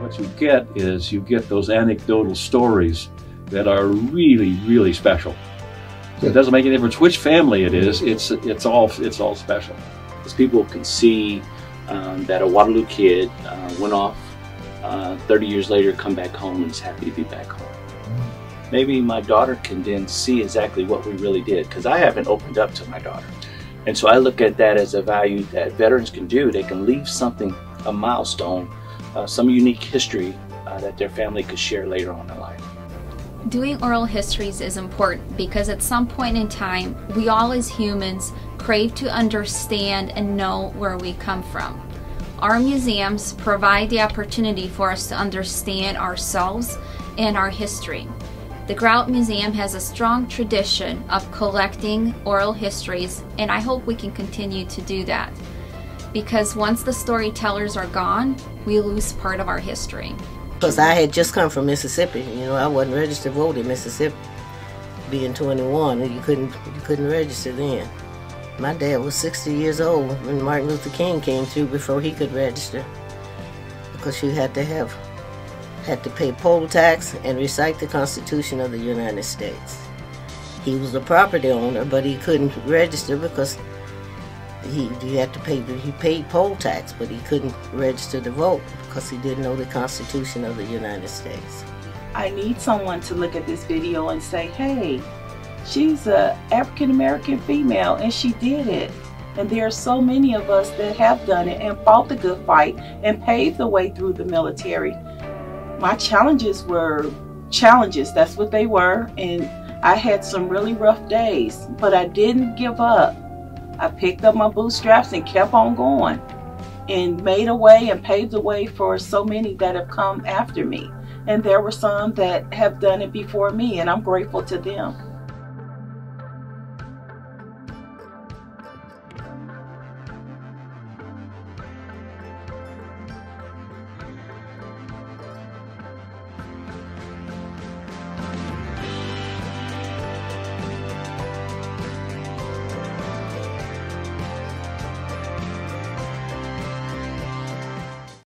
what you get is you get those anecdotal stories that are really, really special. It doesn't make any difference which family it is. It's it's all it's all special. Because people can see um, that a Waterloo kid uh, went off uh, 30 years later, come back home and is happy to be back home. Maybe my daughter can then see exactly what we really did because I haven't opened up to my daughter. And so I look at that as a value that veterans can do. They can leave something, a milestone, uh, some unique history uh, that their family could share later on in life. Doing oral histories is important because at some point in time, we all as humans crave to understand and know where we come from. Our museums provide the opportunity for us to understand ourselves and our history. The Grout Museum has a strong tradition of collecting oral histories, and I hope we can continue to do that. Because once the storytellers are gone, we lose part of our history. Because I had just come from Mississippi, you know, I wasn't registered to vote in Mississippi. Being 21, you couldn't you couldn't register then. My dad was 60 years old when Martin Luther King came through before he could register. Because you had to have had to pay poll tax and recite the Constitution of the United States. He was a property owner, but he couldn't register because he, he had to pay he paid poll tax, but he couldn't register to vote because he didn't know the Constitution of the United States. I need someone to look at this video and say, hey, she's a African American female and she did it. And there are so many of us that have done it and fought the good fight and paved the way through the military my challenges were challenges. That's what they were. And I had some really rough days, but I didn't give up. I picked up my bootstraps and kept on going and made a way and paved the way for so many that have come after me. And there were some that have done it before me, and I'm grateful to them.